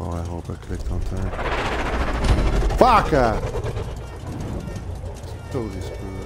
Oh, I hope I clicked on time. Fuck! uh, Totally screwed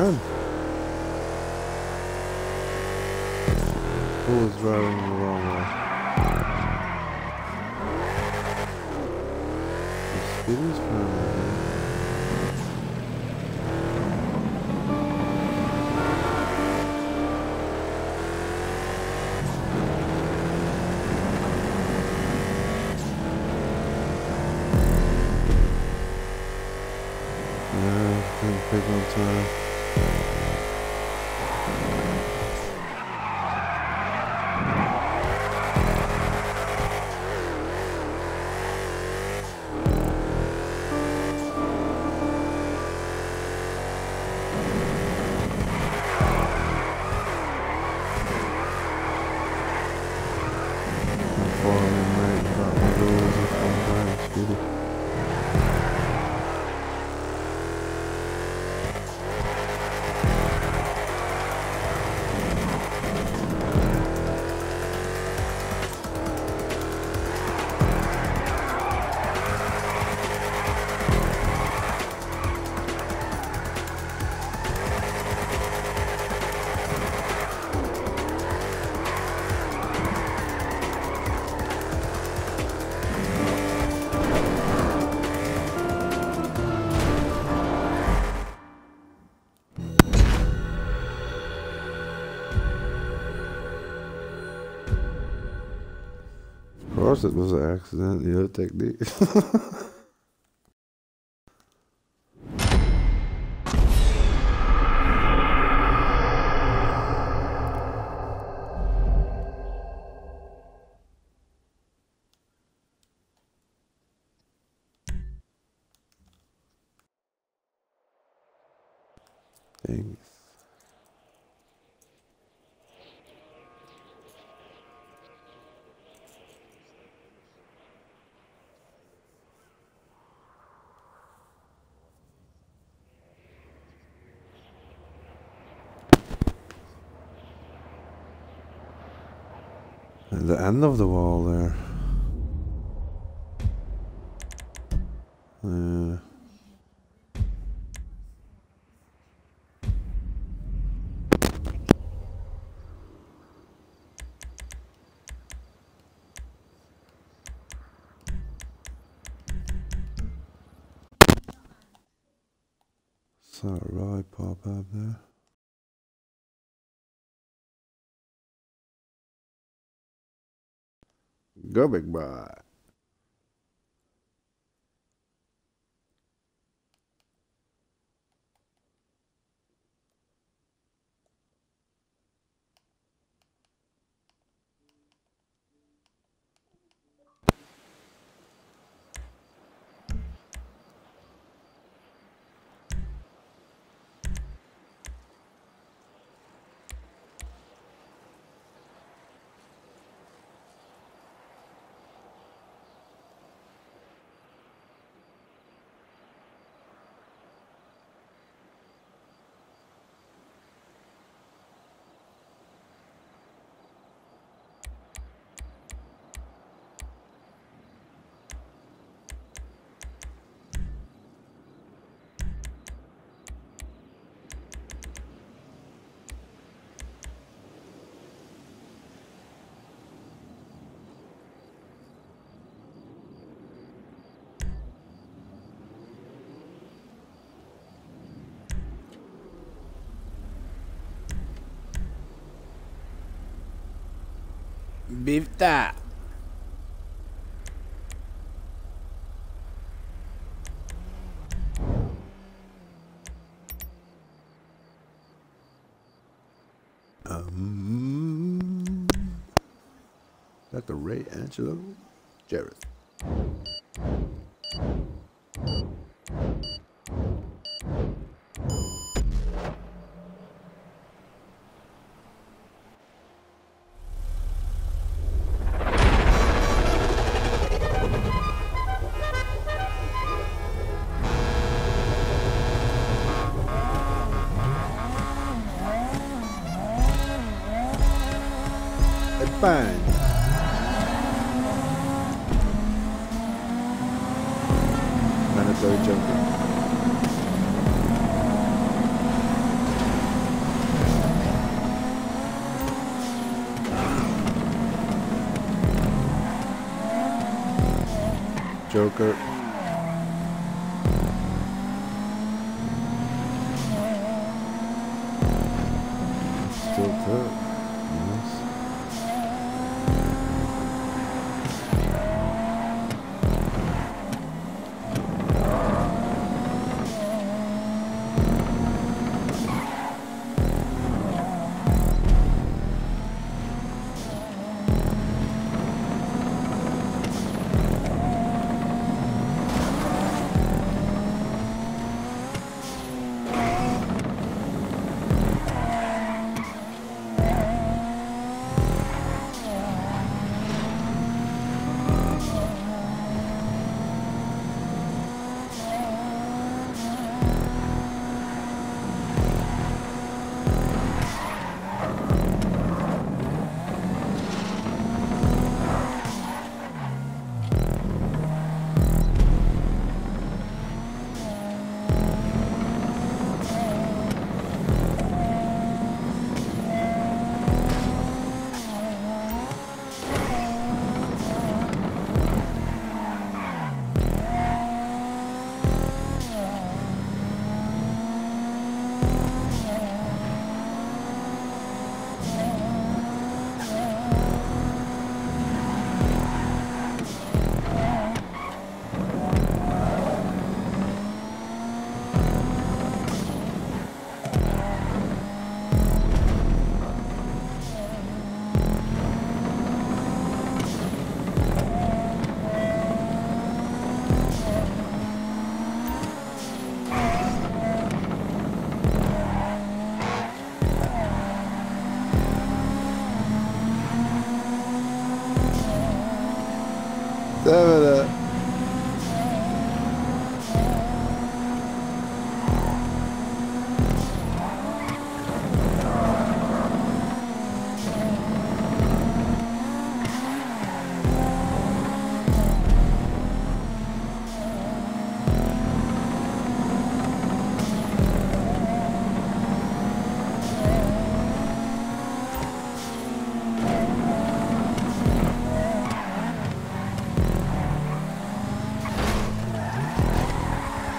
done. Course it was an accident, the other technique. Dang. The end of the wall there. Uh, So right pop up there. Go big that. Um, Dr. Ray Angelo Jarrett. A bang. Mandatory Joker.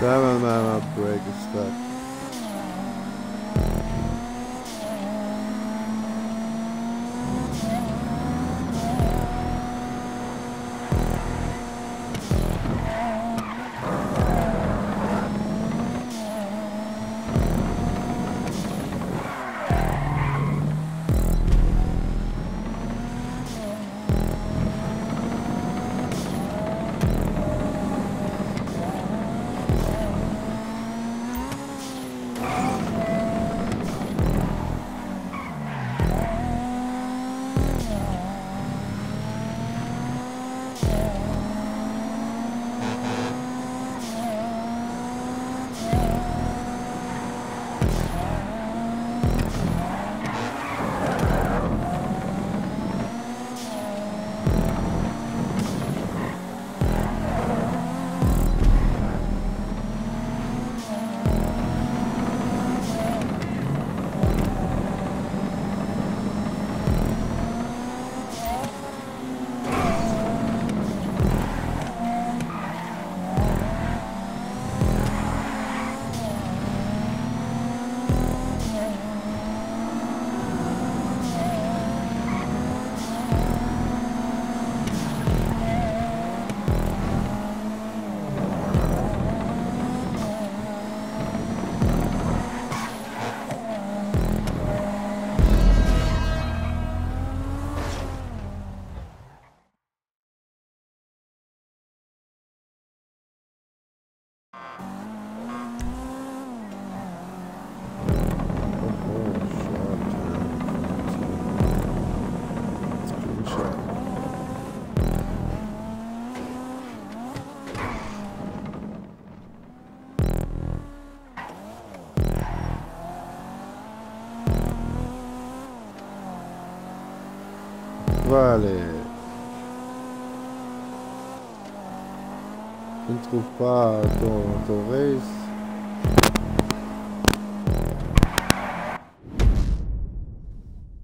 Damn it, man, my brake is stuck. Allez. Je ne trouve pas ton, ton race.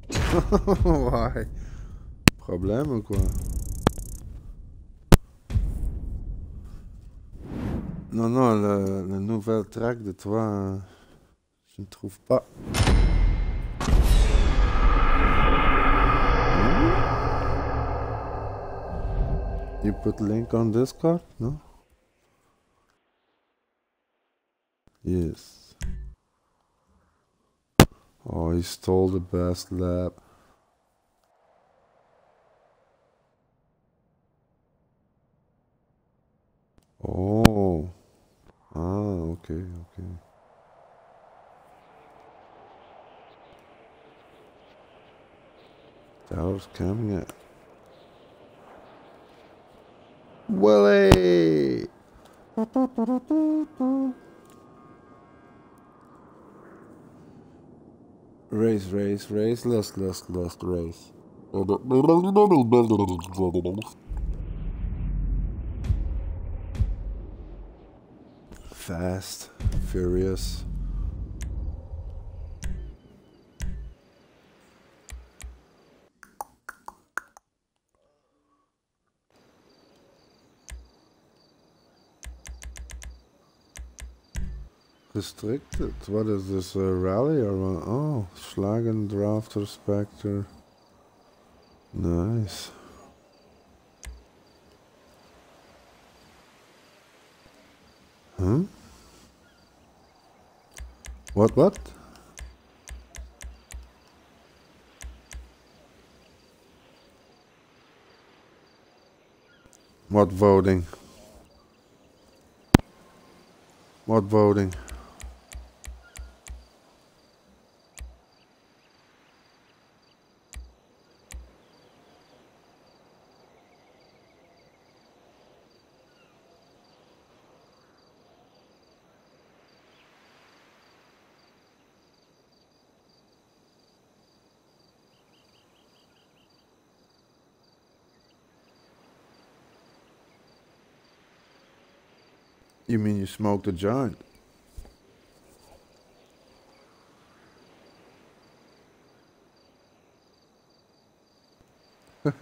ouais. Problème ou quoi? Non, non, le, le nouvel track de toi, hein, je ne trouve pas. You put link on Discord? No? Yes. Oh, he stole the best lap. Oh. Ah, okay, okay. That was coming at. Willie! Race, race, race, lost, lost, lost, race. Fast, furious. Restricted? What is this, a rally or what? Oh, Schlagen Drafter Specter. Nice. Huh? What, what? What voting? What voting? You mean you smoked a joint? that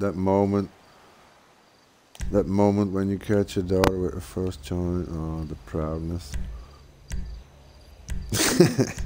that moment that moment when you catch your daughter with her first joint oh the proudness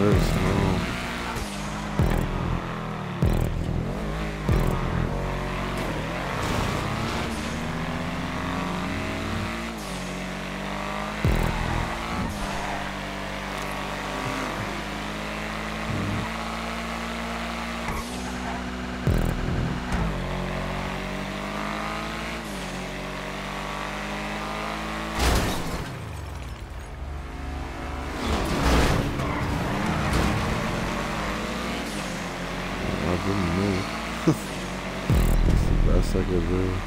Yeah, it's very slow. I didn't move. That's the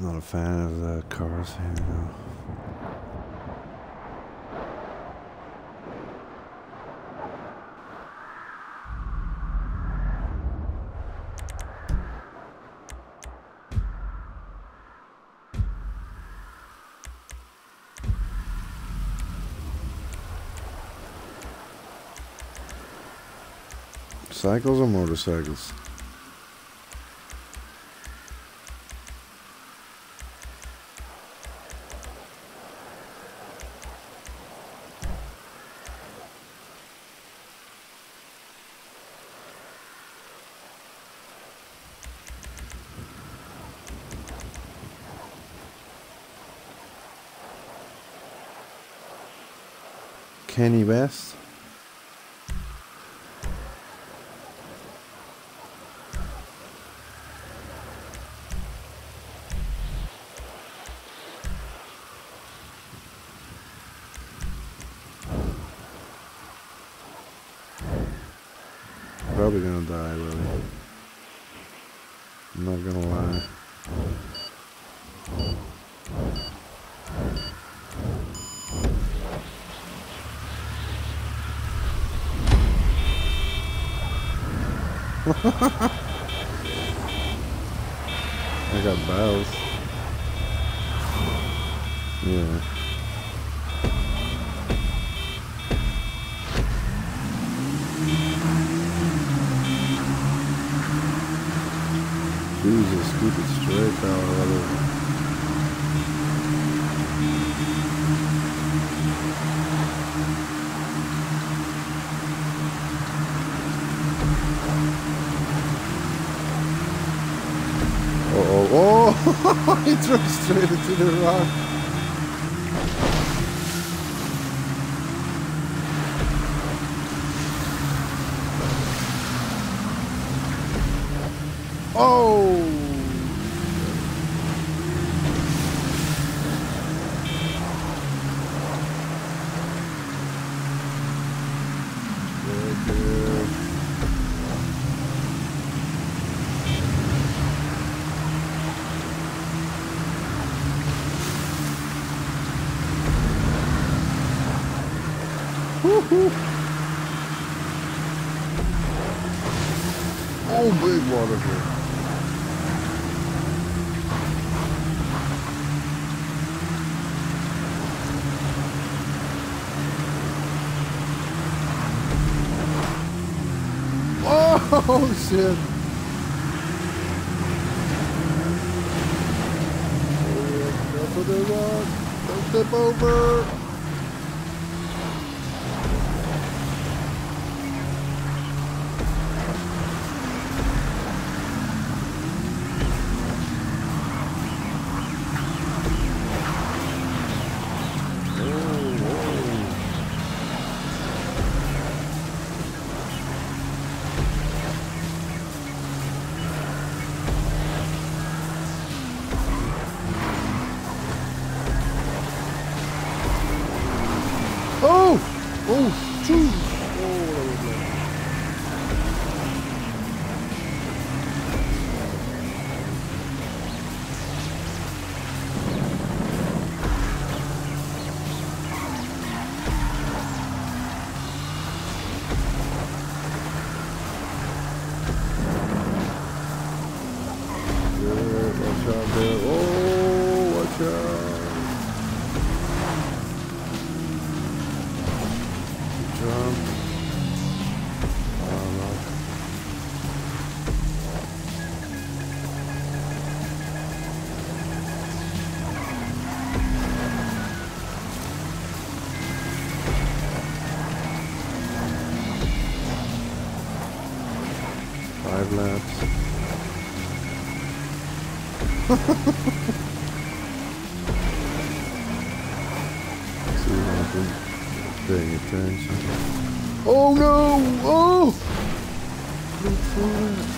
Not a fan of the cars here though. Cycles or motorcycles? Kenny West. それで釣れるわ。Oh, Five laps. See. Paying attention. Oh no! Oh! Look for it. Oh,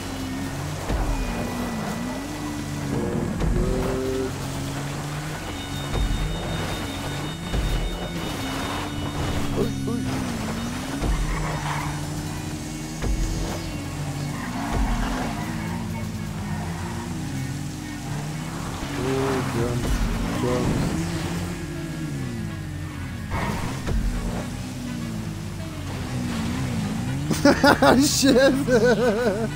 Shit!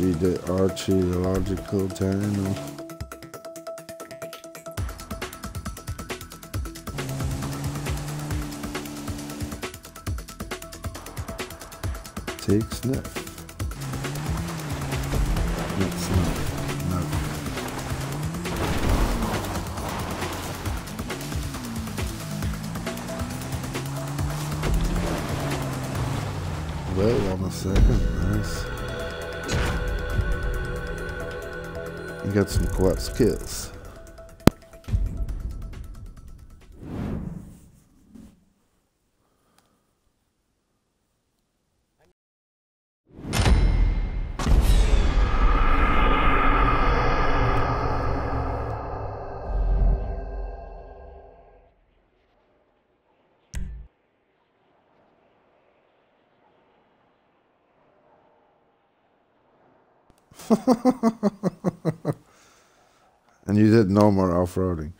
The archaeological tunnel. Take sniff. Not sniff. Second. You got some quite skills. You did no more off-roading.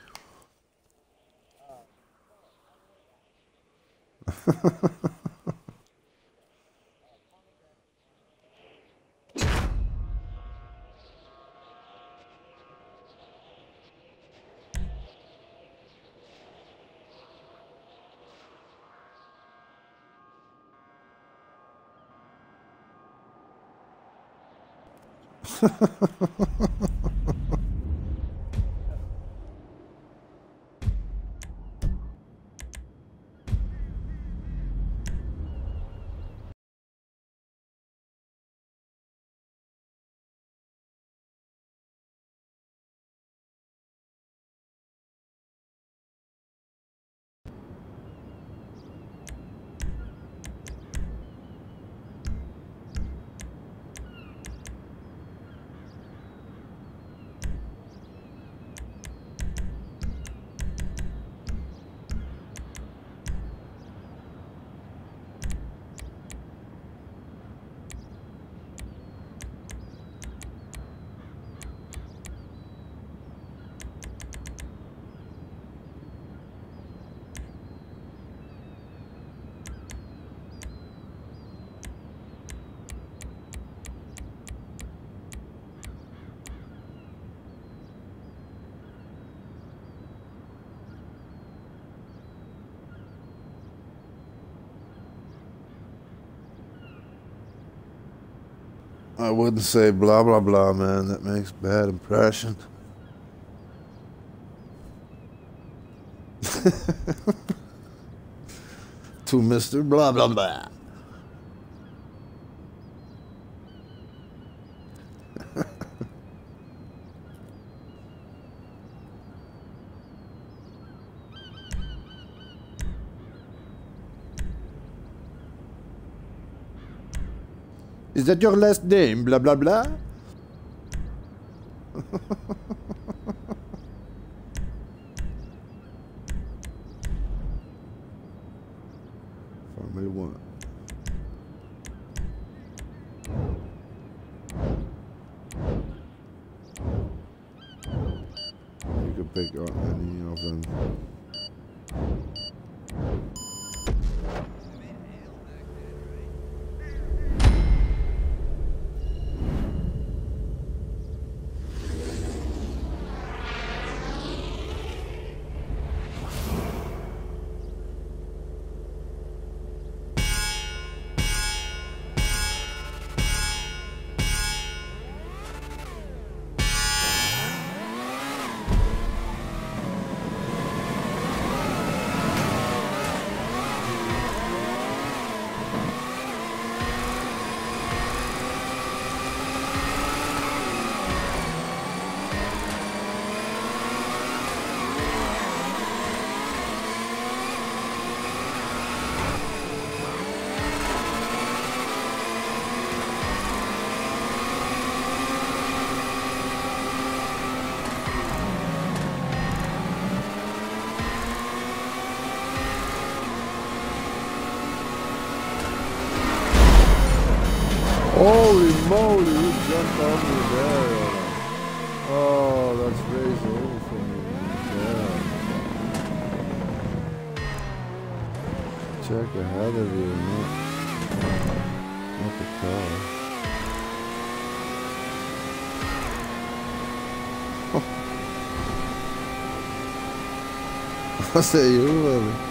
I wouldn't say blah blah blah, man. That makes bad impression. to Mr. Blah blah blah. Is that your last name? Blah blah blah? I say you, baby.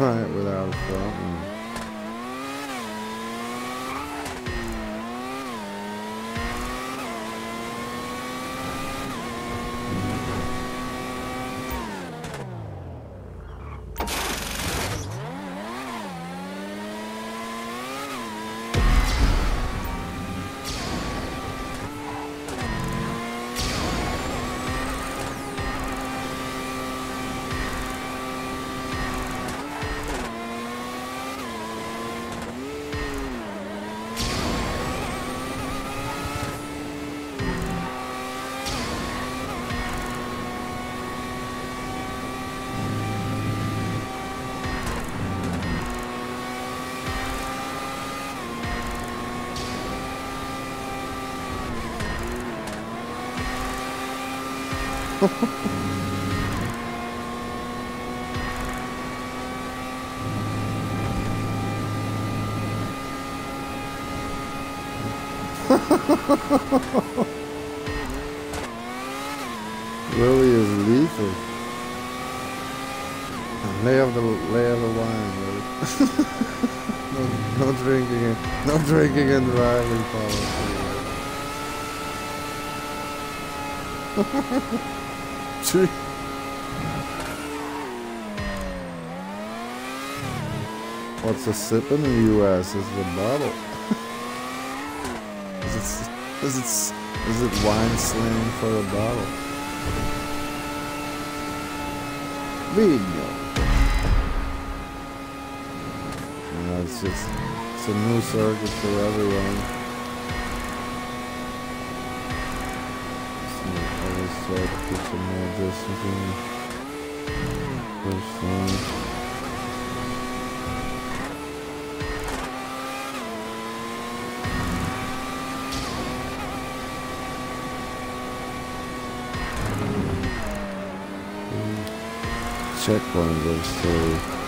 Try it without a front Willie is lethal. Lay off the lay off the wine, Willie. no, no drinking and no drinking and driving, Paul. What's a sip in the U.S. is the bottle. is it is it is it wine slang for a bottle? Yeah, it's just it's a new circuit for everyone. So I always try to put some more distance in first time. checkpoint was so we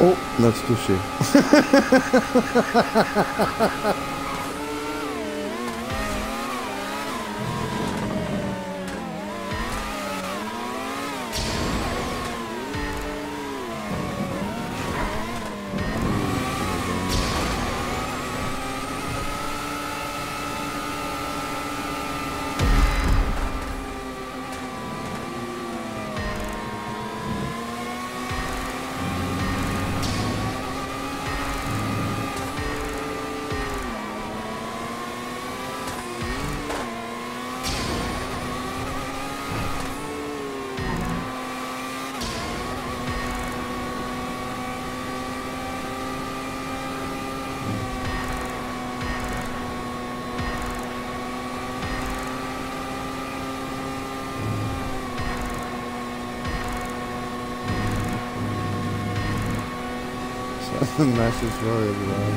Oh, c'est touché. Message for everyone. Wow.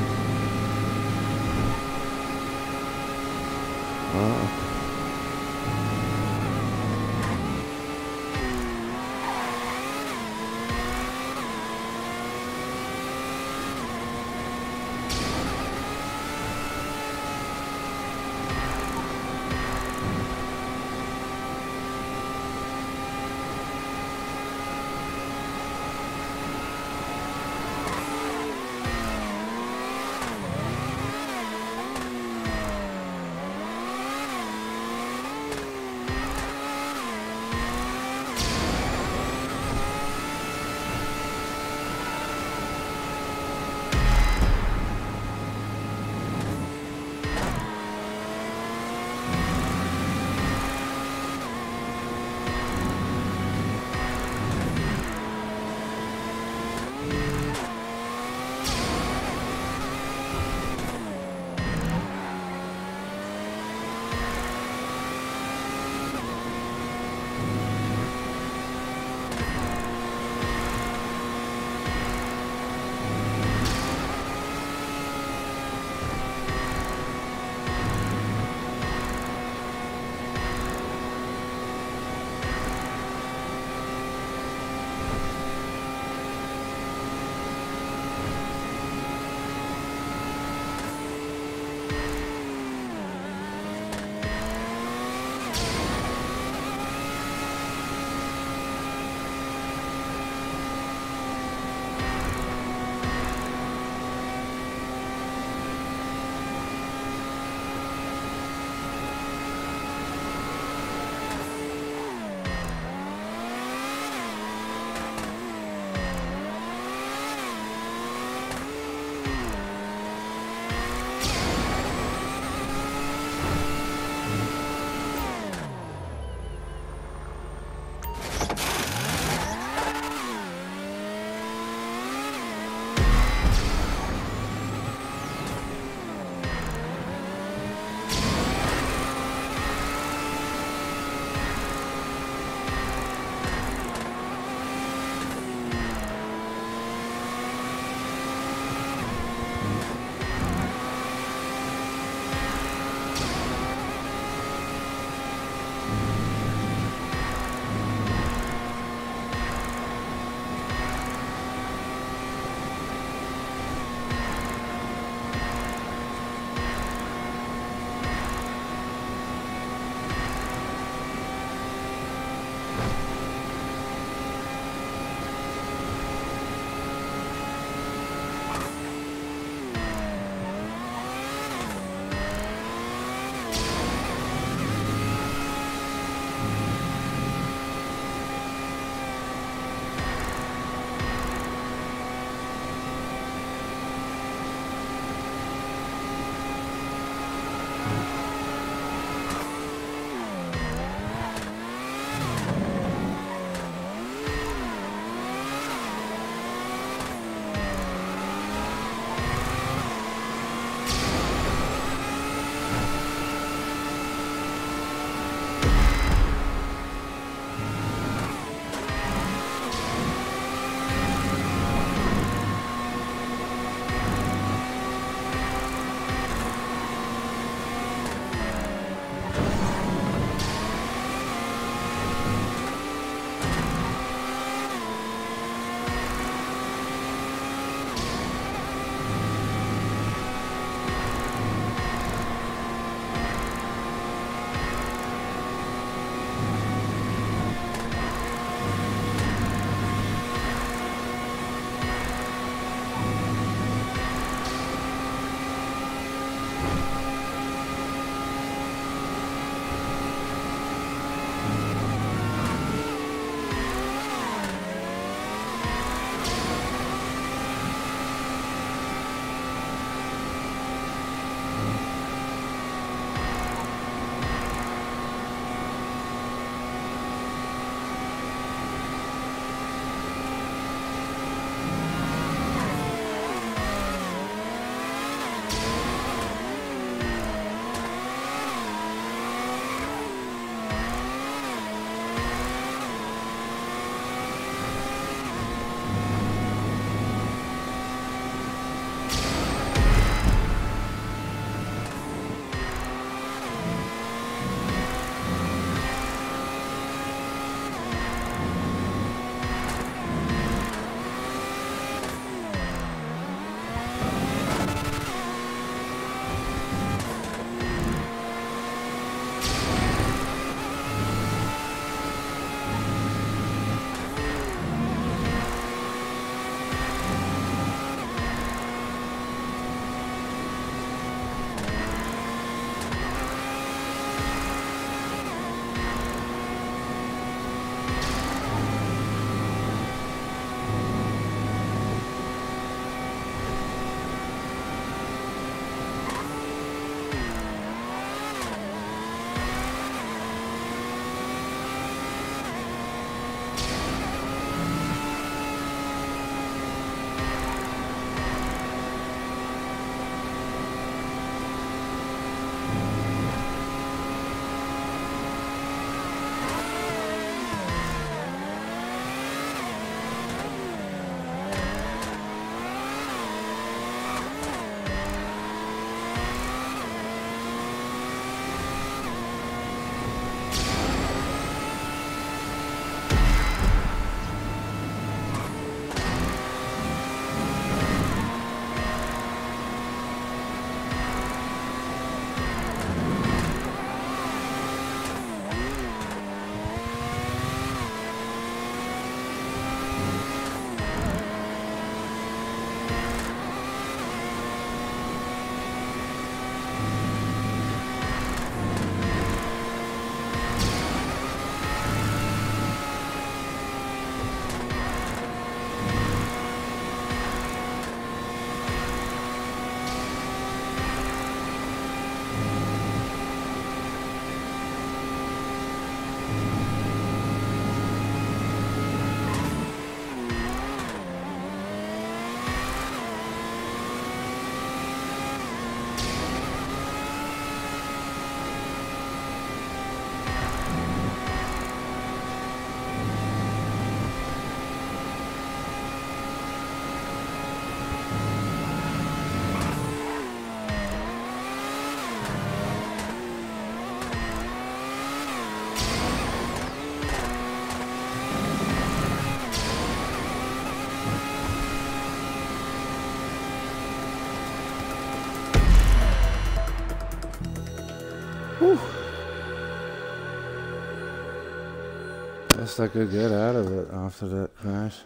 Best I could get out of it after that crash.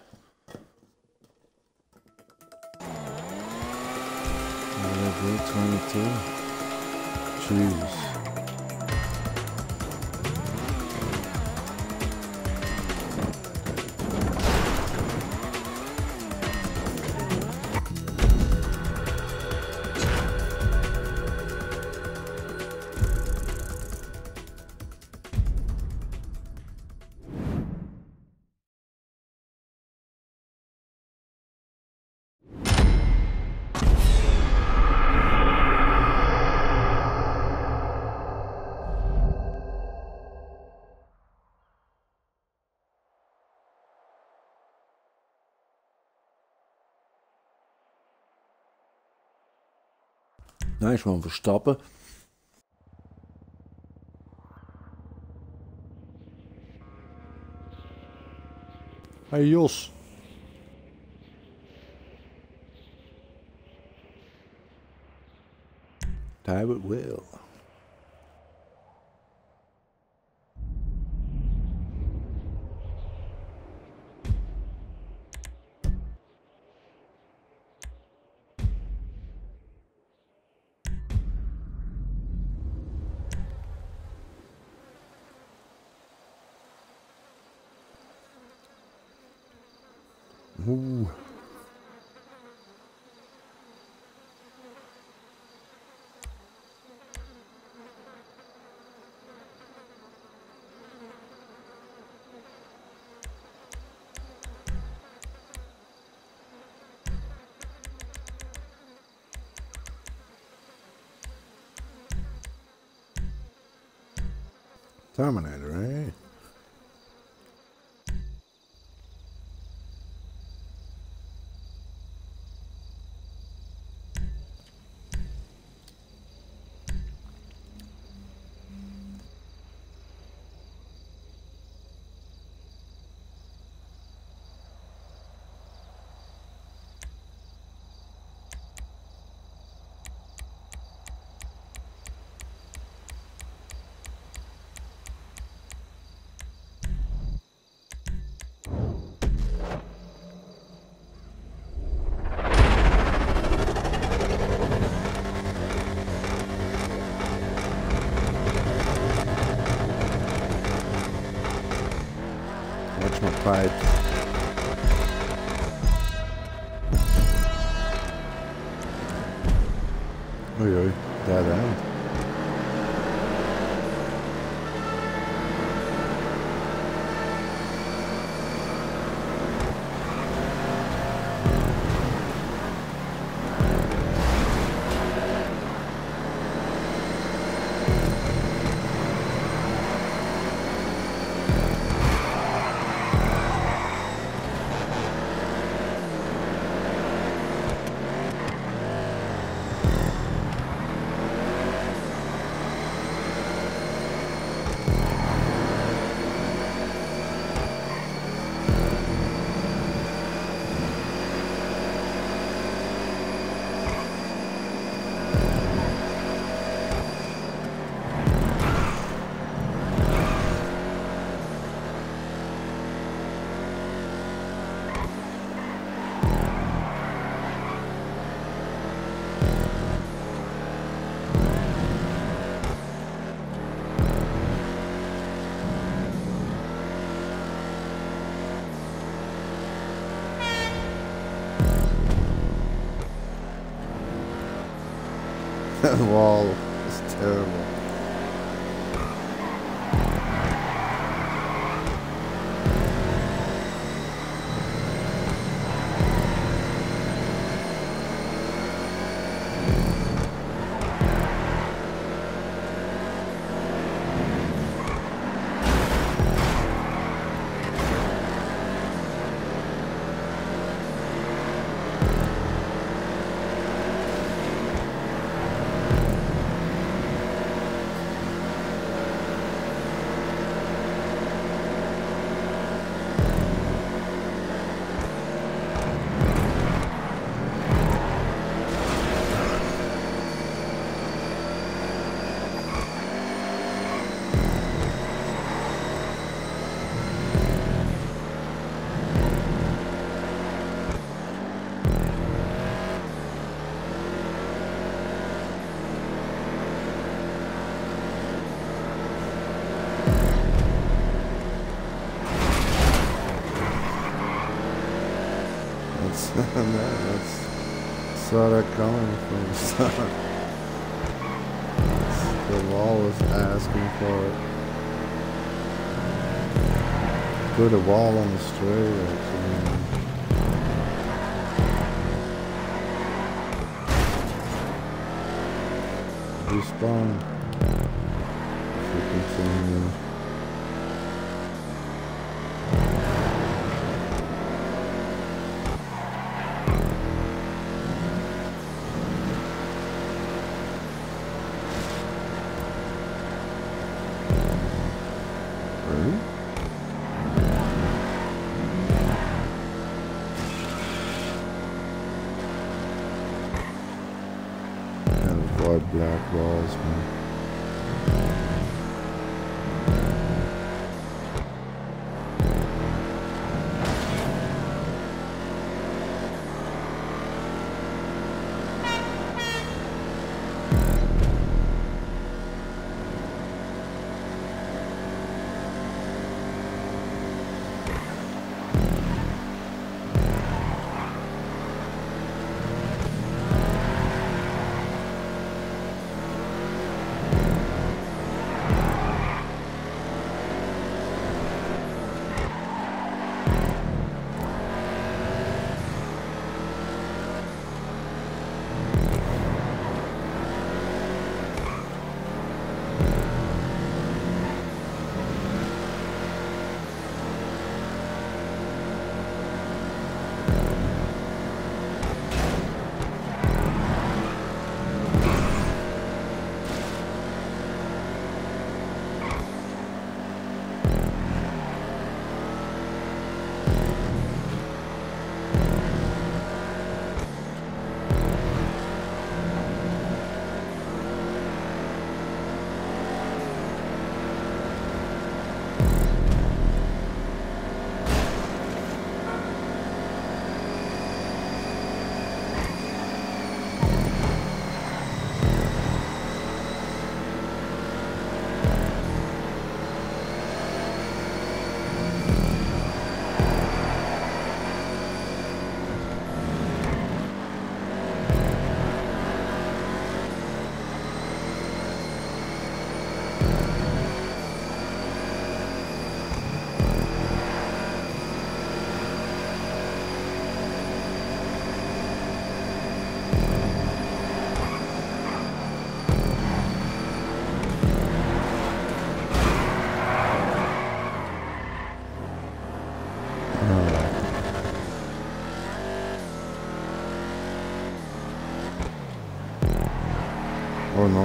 Level 22. Choose. Nice one, Verstappen. Hey Jos. It will. Terminator, Watch wall that coming from start. The wall was asking for it. Put a wall on the straight actually. Respawn. If you continue. Gotta avoid black walls, man.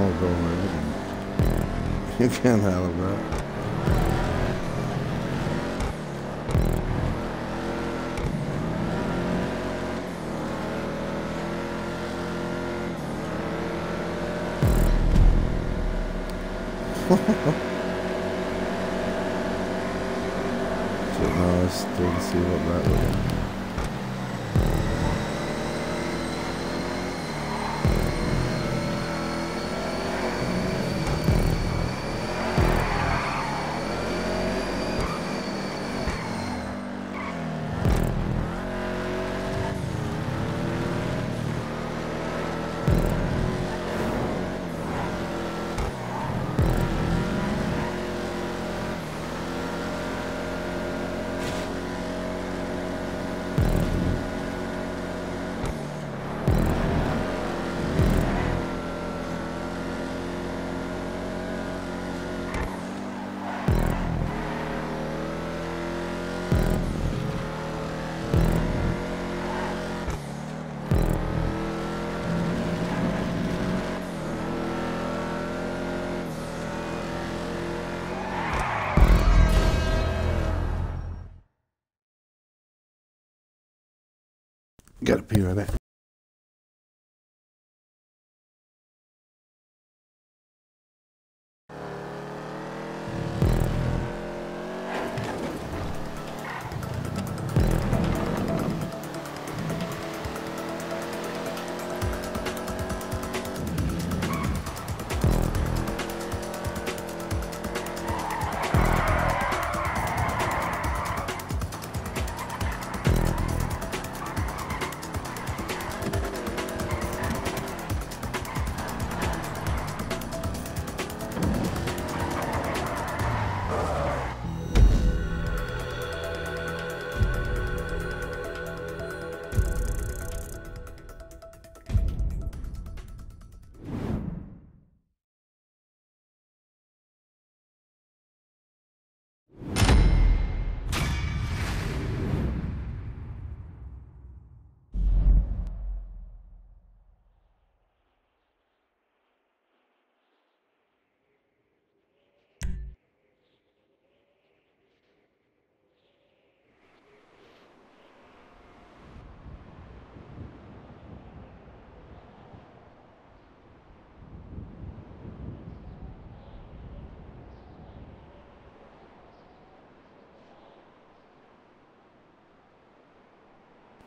Oh no, go ahead. You can't have that. So now I still see what that was. Gotta pee right back.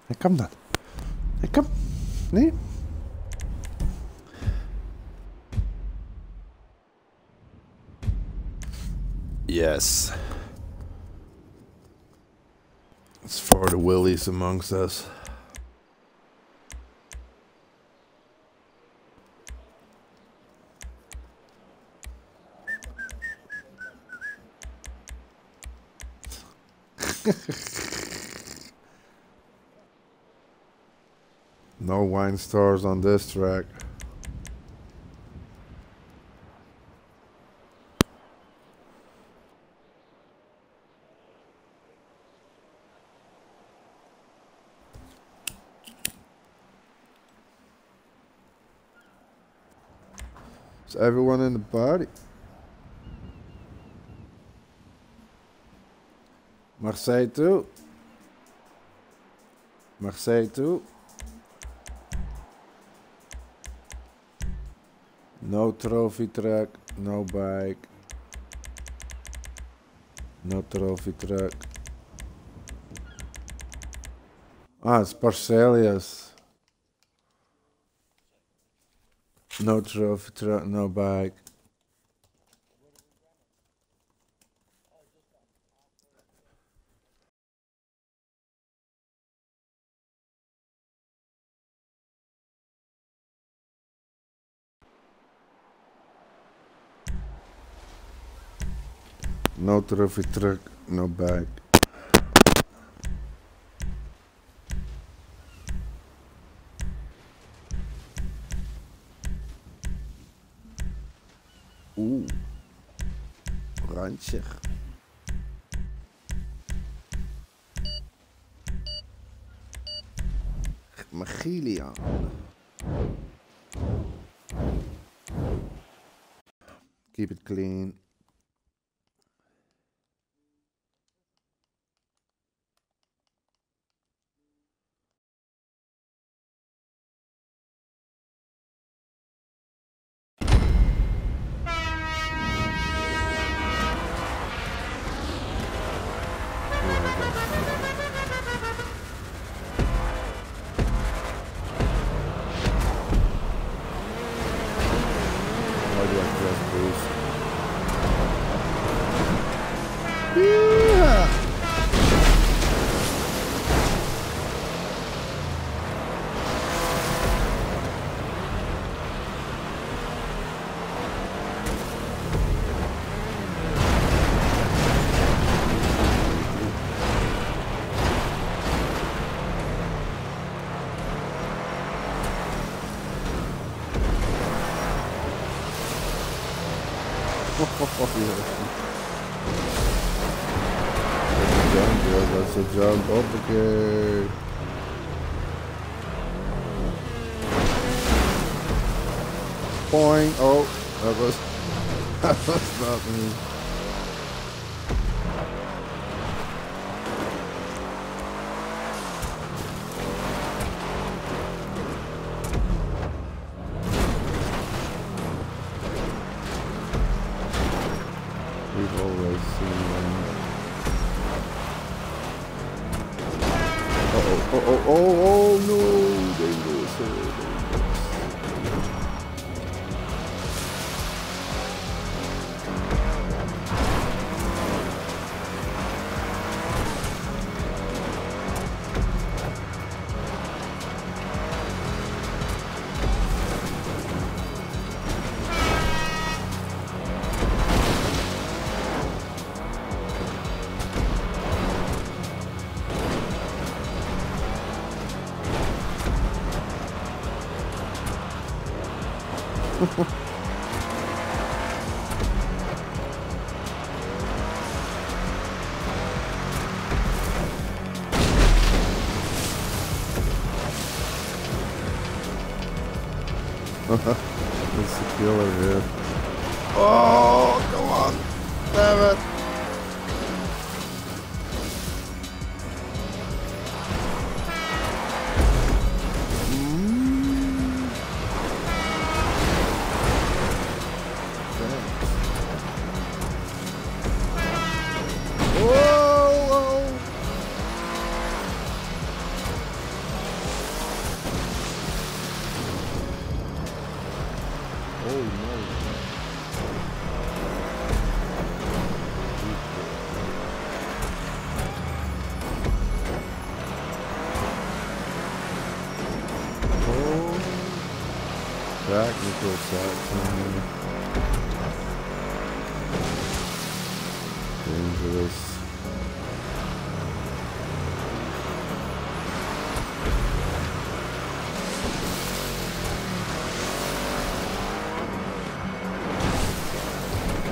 Hij kan dat. Hij kan. Nee? Yes. It's for the willies amongst us. No wine stars on this track. Is everyone in the party? Marseille too. Marseille too. No trophy track, no bike. No trophy track. Ah, it's Parcelius. No trophy track, no bike. No trophy truck, no bike. Oeh, randje. Magilian. Keep it clean. Jump. Okay. Boing. Oh, that was that was not me.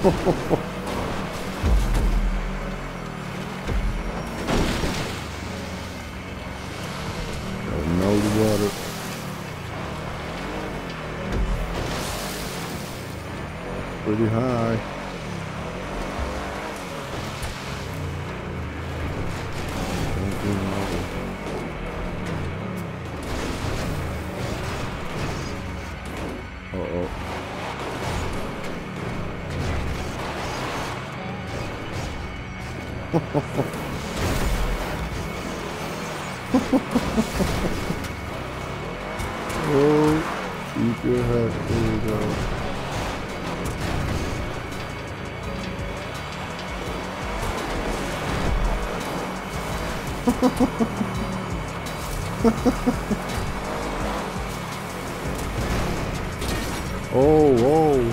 Don't the water. Pretty high. oh, whoa.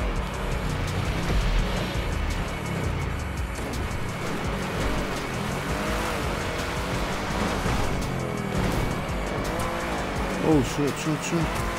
Oh, shoot, shoot, shoot.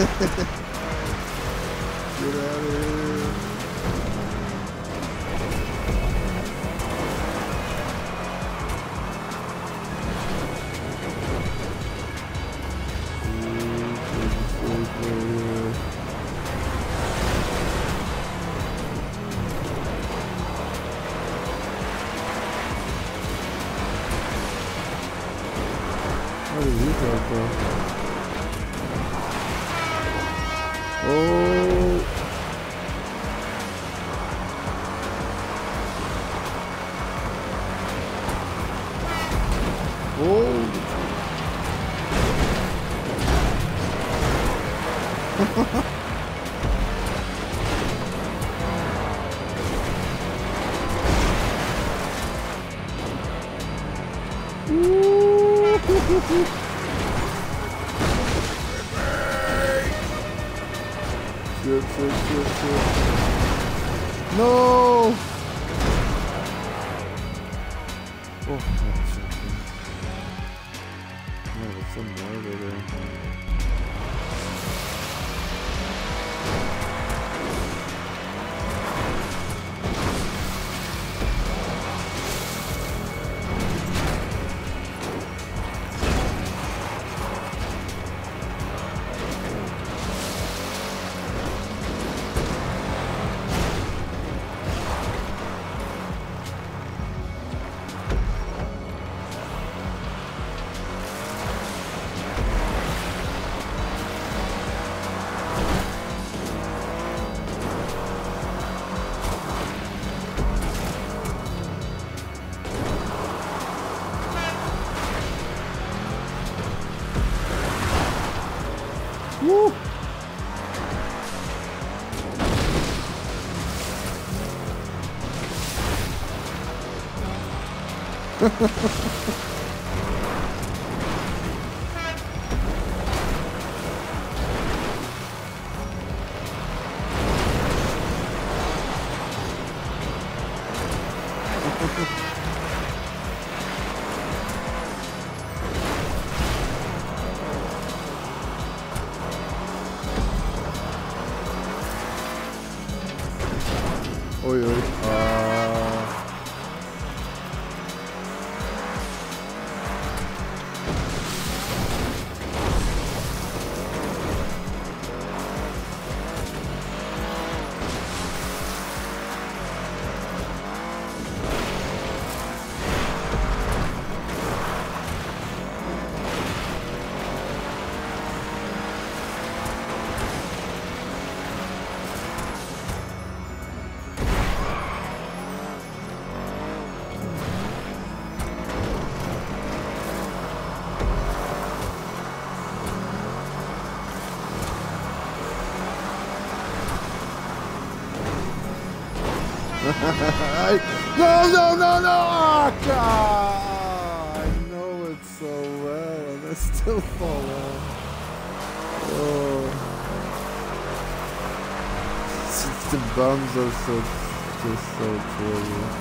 the, the フフフフ。No, no, no, no! Oh, God! I know it so well, and I still fall off. Oh. the bumps are so, just so trivial.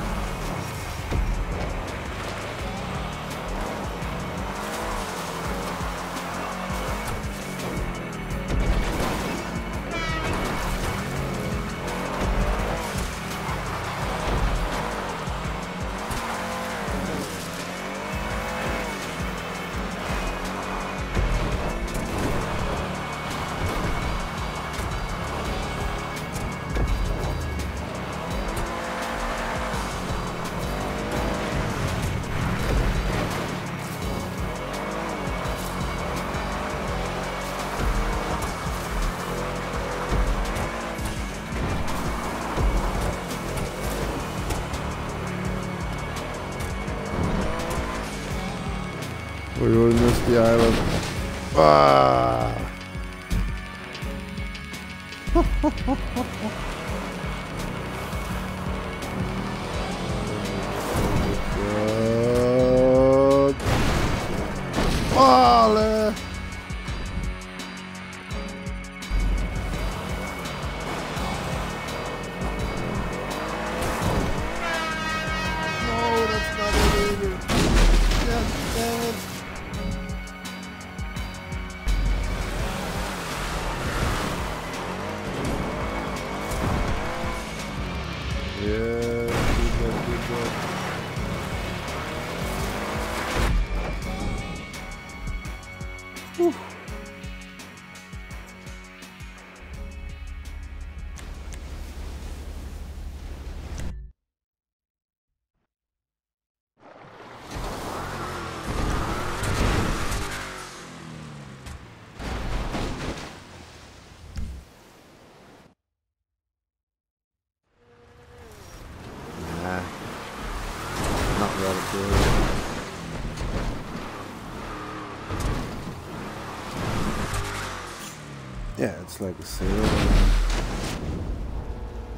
Like a sail.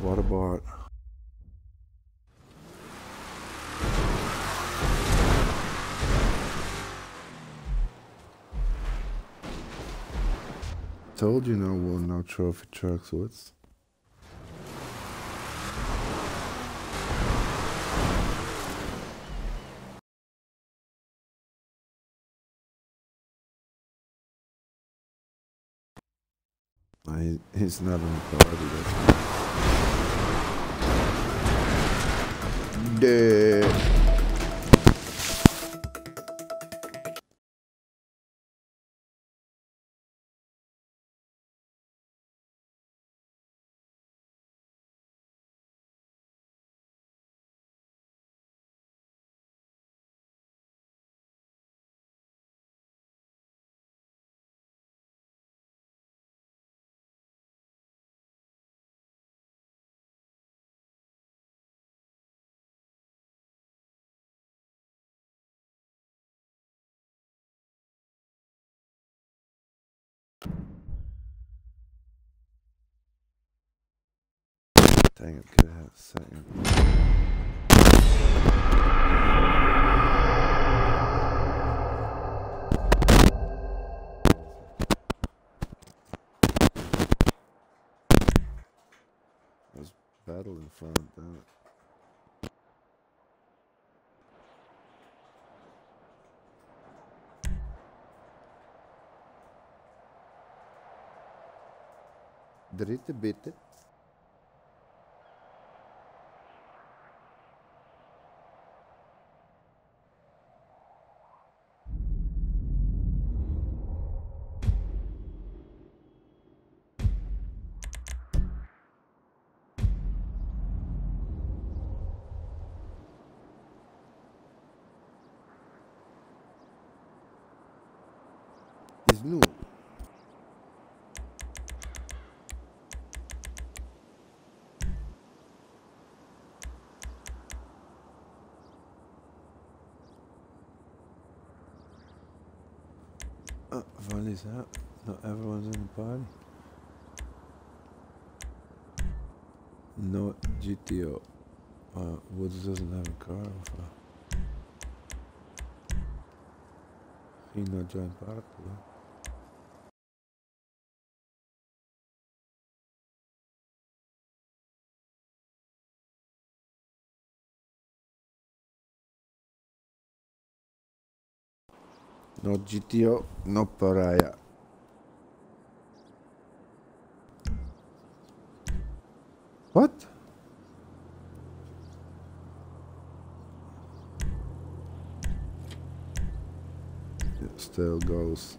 Waterboard. Told you no one, no trophy trucks. What's I, he's Dang it, could have. There's battle in front of that. Dritte bitte. What is that? Not everyone's in the party. No GTO. Uh, Woods doesn't have a car. He not joined party. though. No GTO, no pariah. What? It still goes.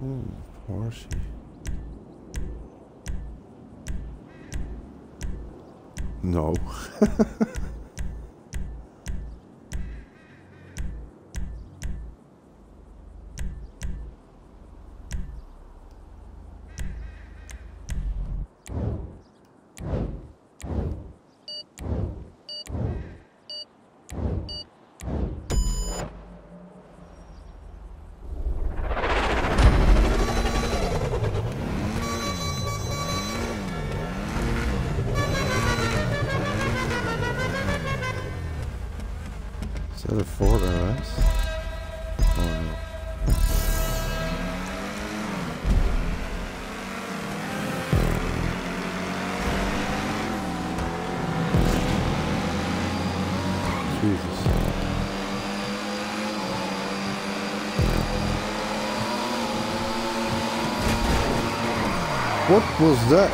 Hmm, Porsche. No. buzda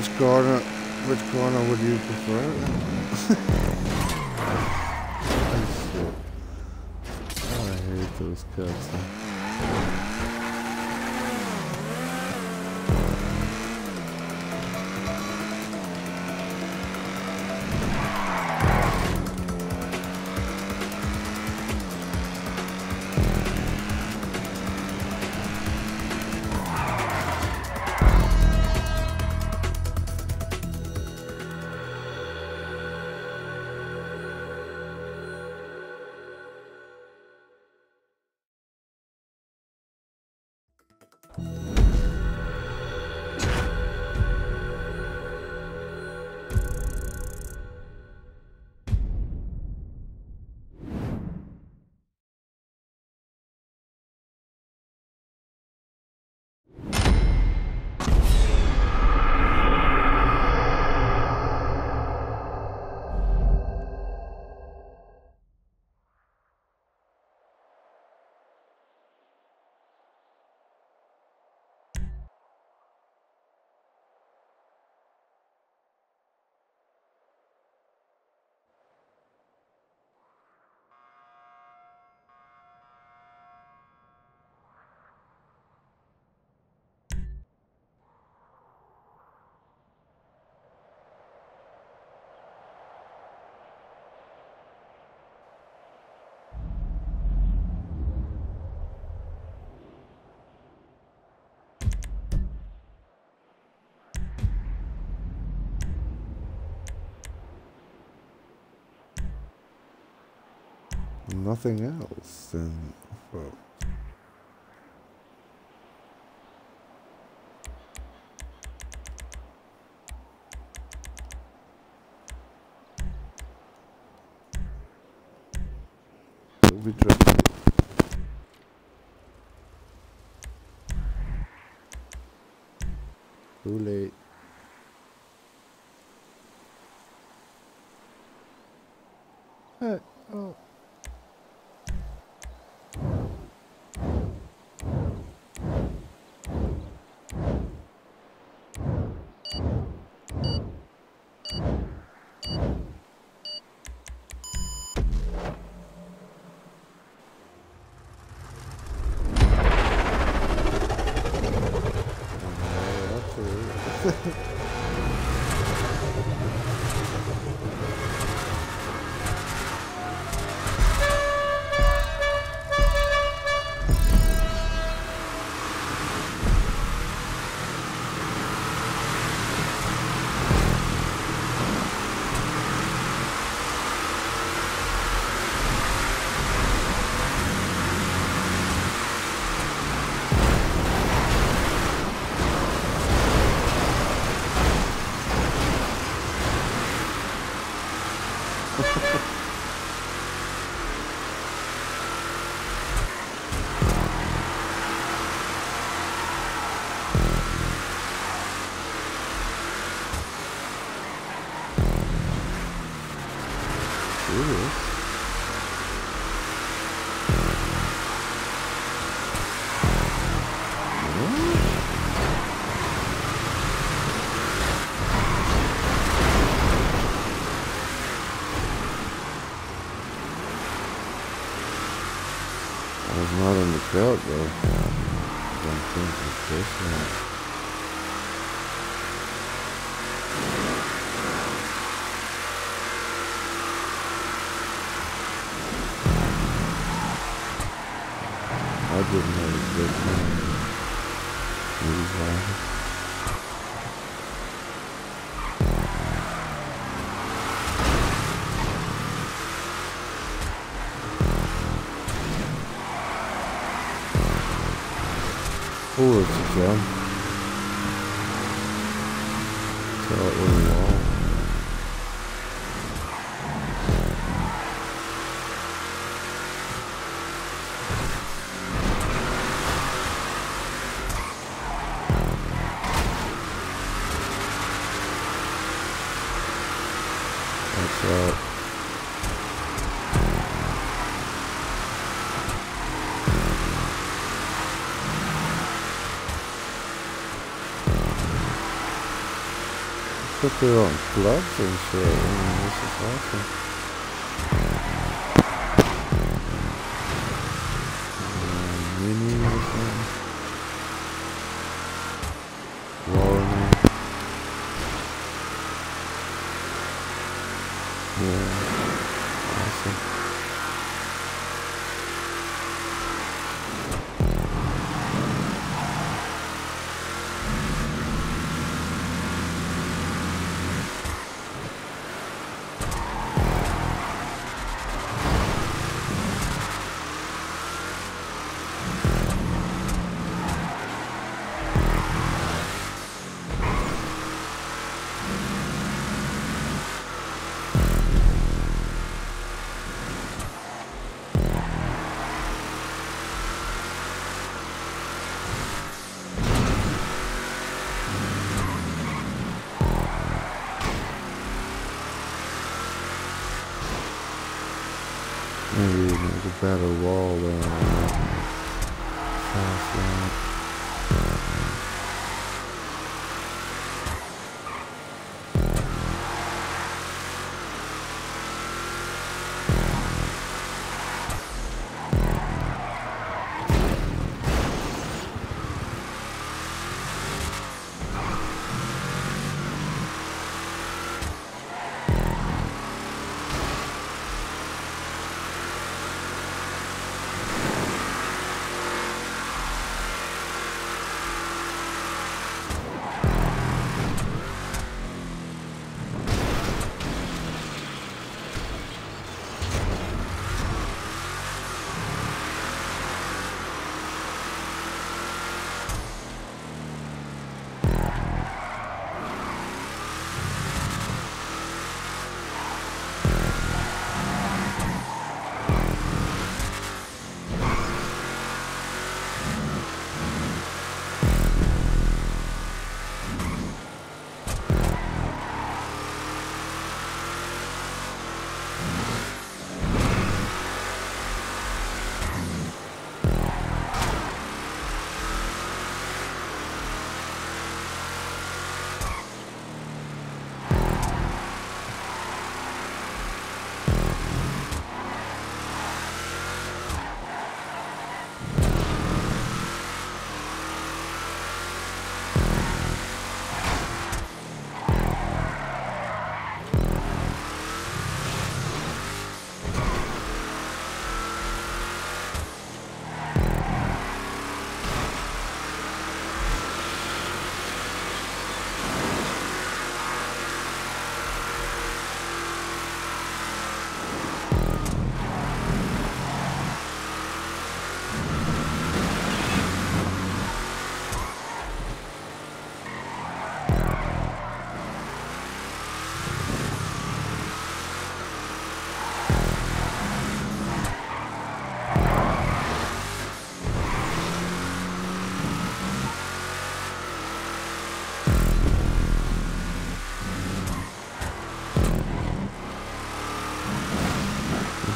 Which corner, which corner would you prefer? I hate those cuts. Nothing else, then well, it'll. Too late. Hey, oh. So put their own clubs and shit. Maybe there's a better wall uh, there.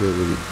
Ability.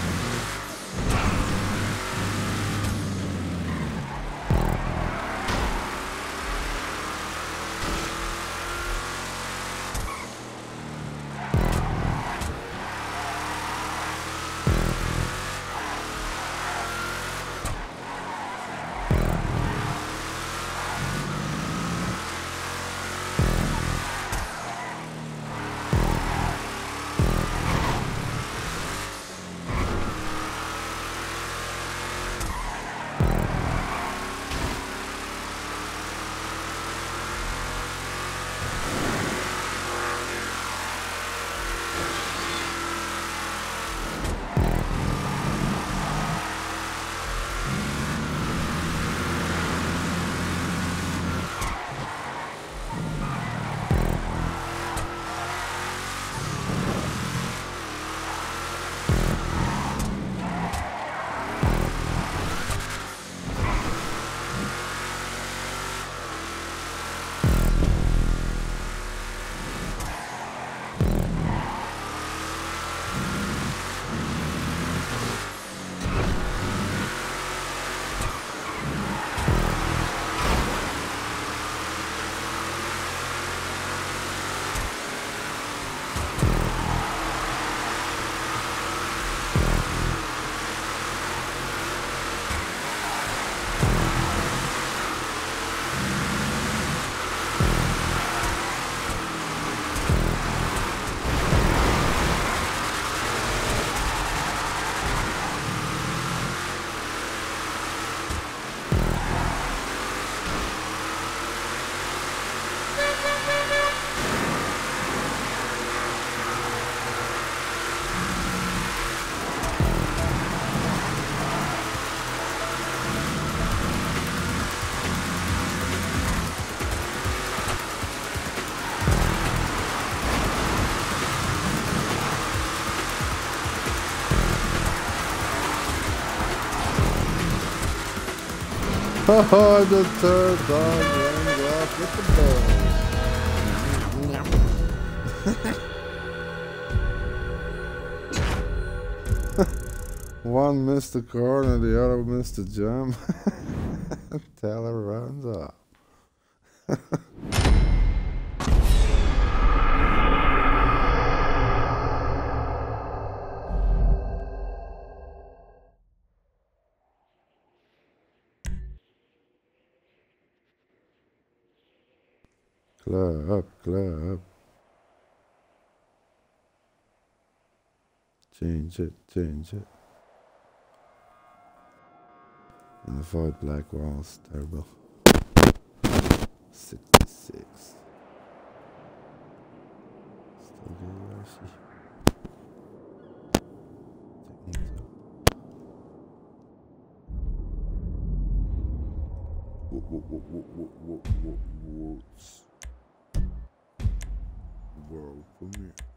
The third dog runs off with the ball. One missed the corner, the other missed the jump. Taylor runs off. Change it, change it. And avoid black walls, terrible. 66. Still good, I see. Techniques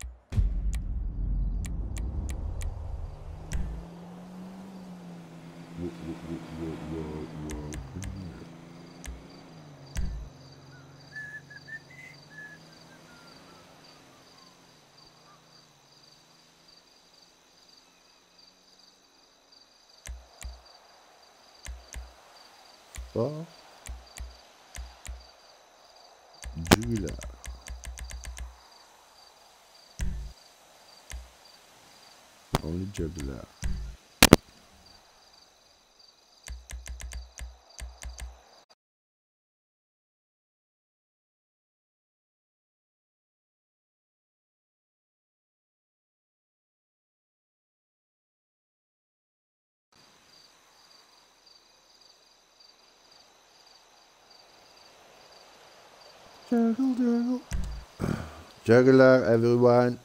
Ba. Only cüla. Juggle, juggle. Jugular, everyone.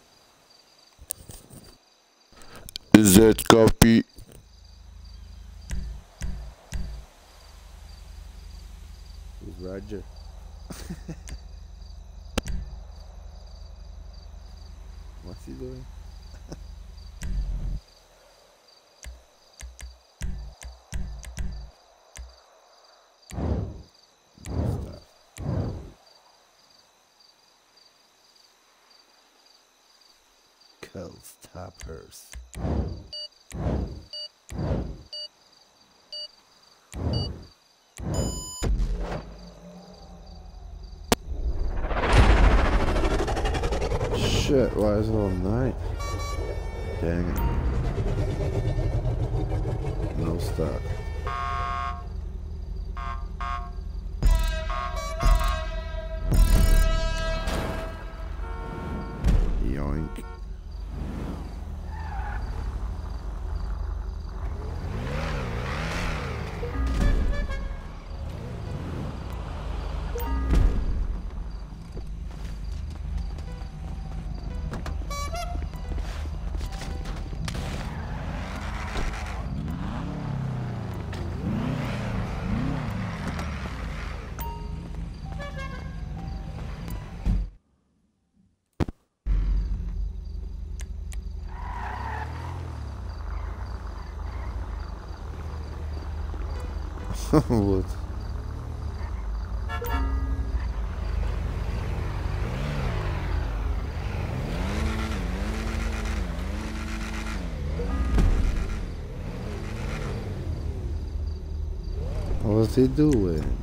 Is that copy? Who's Roger? It all night? Dang it. No stop. вот. What's he doing?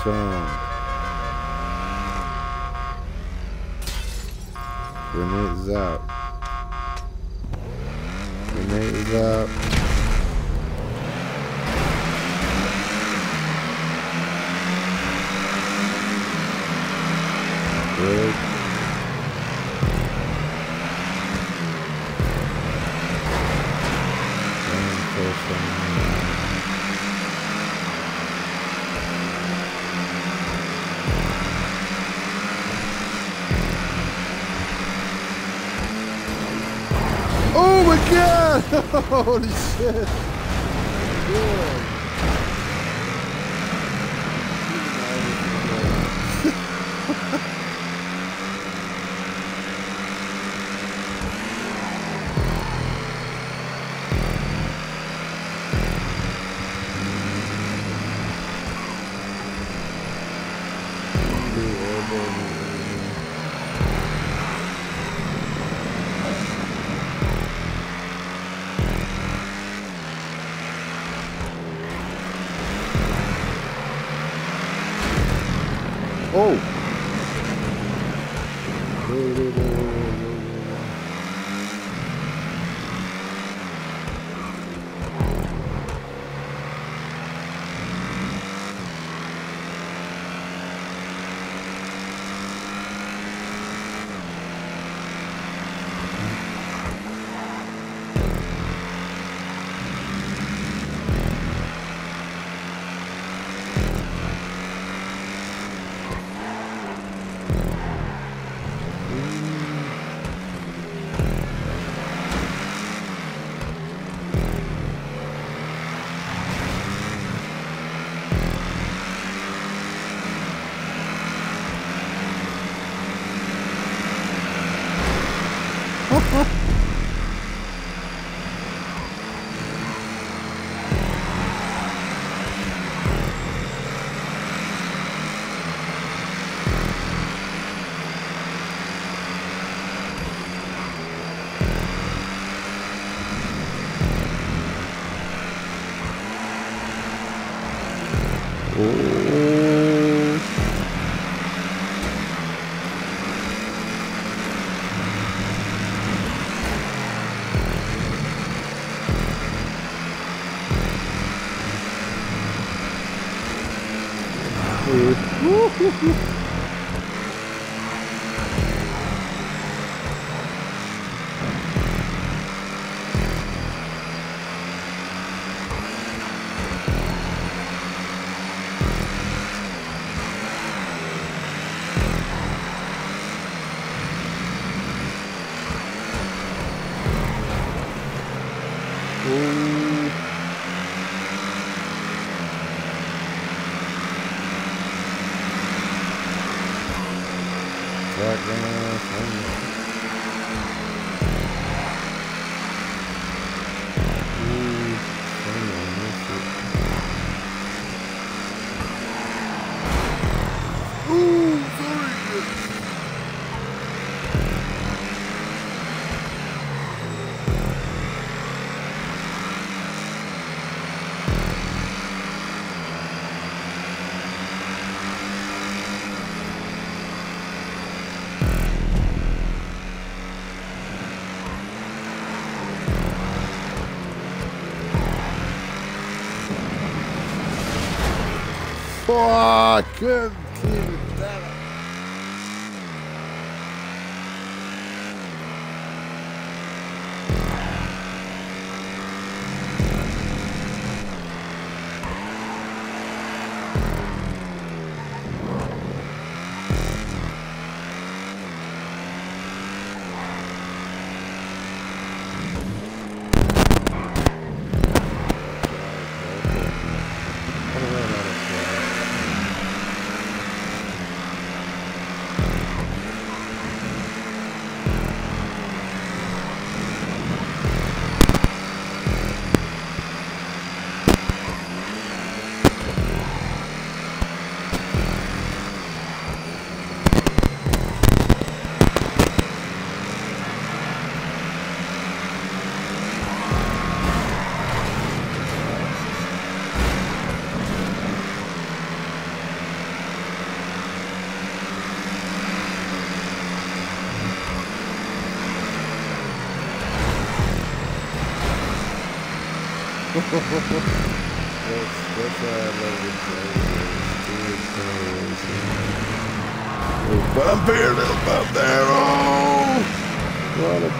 Attention. Grenade is out. Yeah. o Good.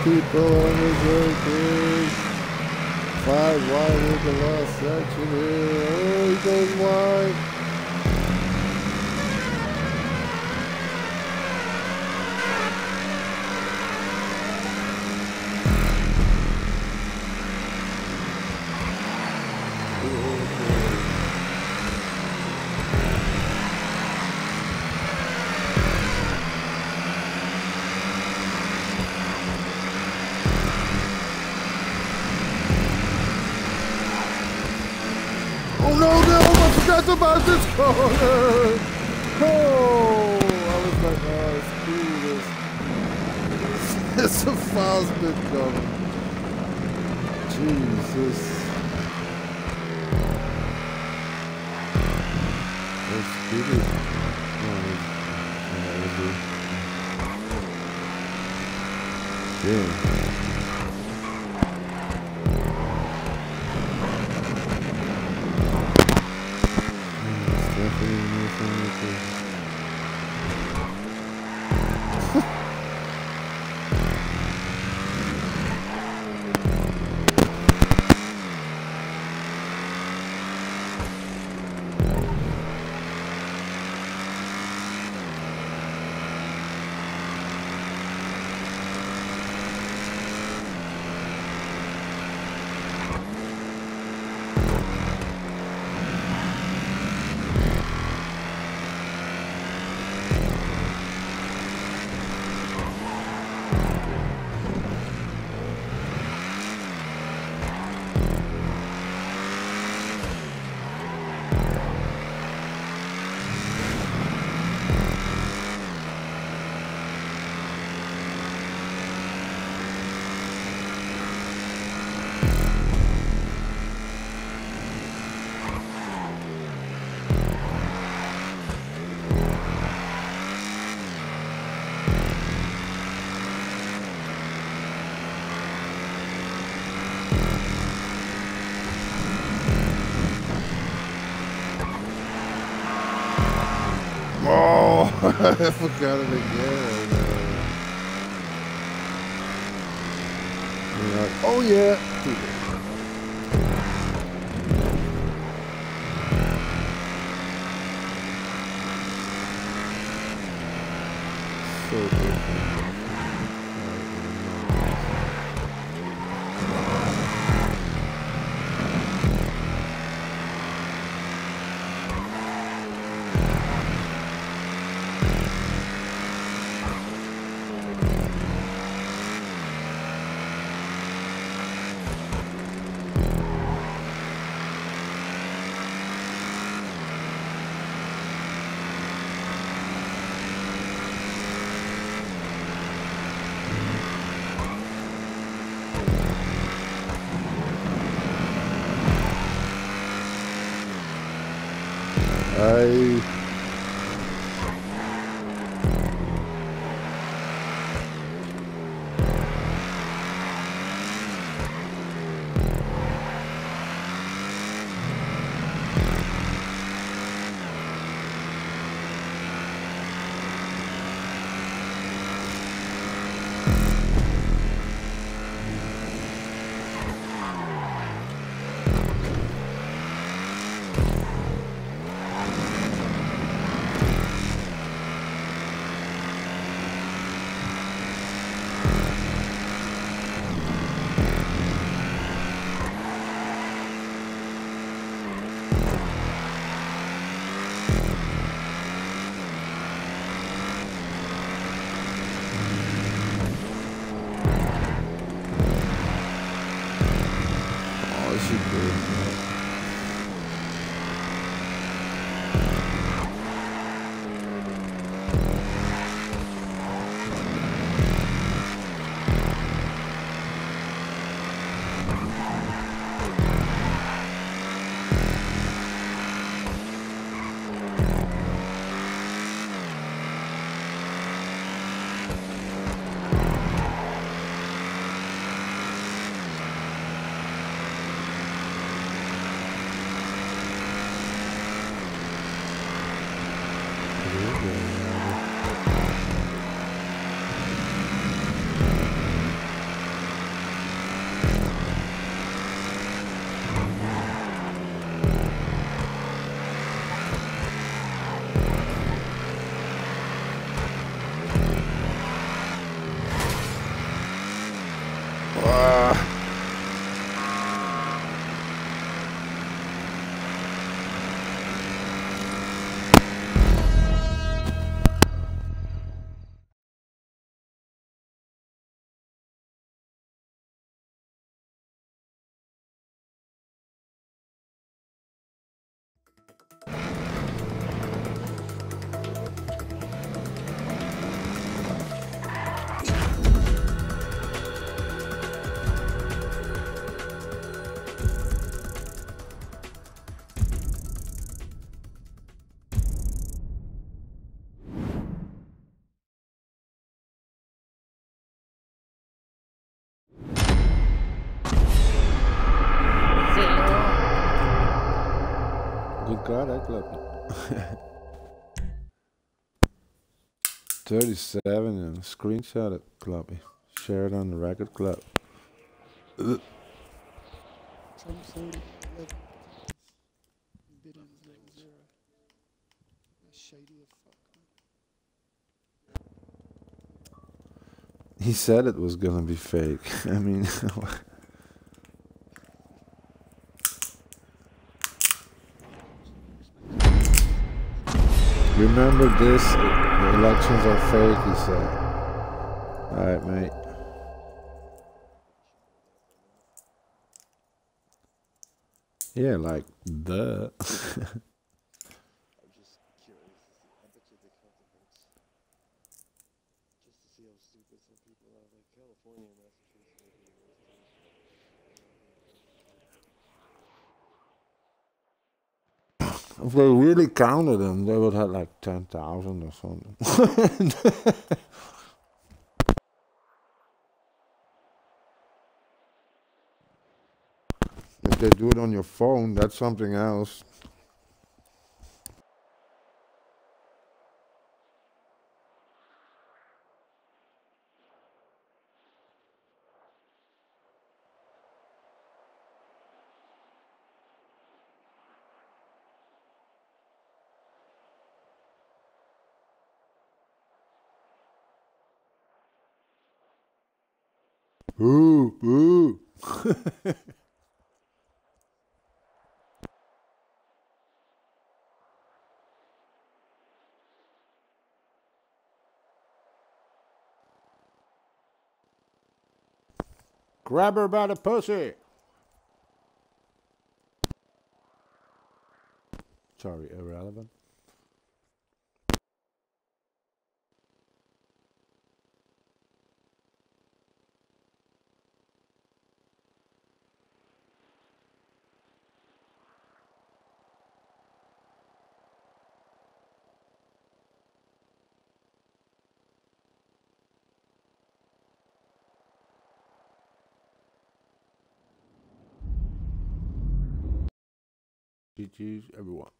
people on the road, Five wide is love? Foul spin. Um, Jesus. Let's get it. That was it. Damn. Oh, I forgot it again. Like, oh yeah. Ah. Good car, that club. 37 and screenshot it, Clubby. Share it on the record club. He said it was gonna be fake. I mean, remember this? The elections are fake, he said. Alright, mate. Yeah, like, the. If they really counted them, they would have like 10,000 or something. if they do it on your phone, that's something else. Grab her by the pussy. Sorry, irrelevant. GG's, everyone.